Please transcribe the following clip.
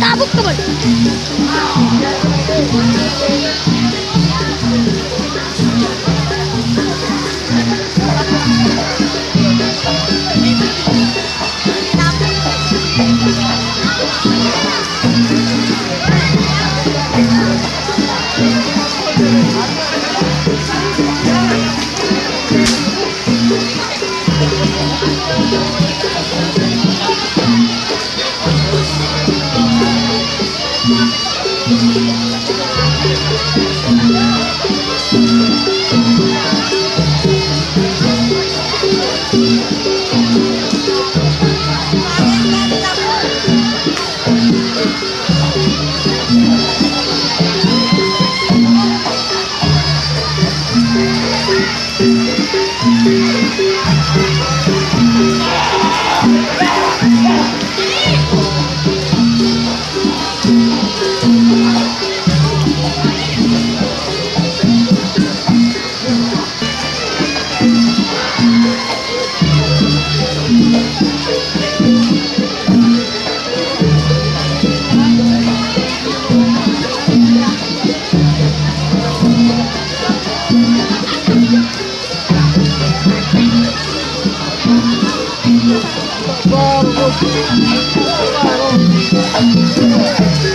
따북뚝을 Oh, my God.